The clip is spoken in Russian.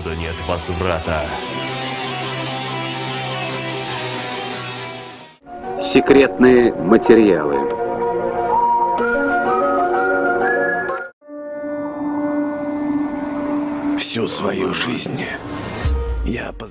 откуда нет возврата. Секретные материалы. Всю свою жизнь я познал.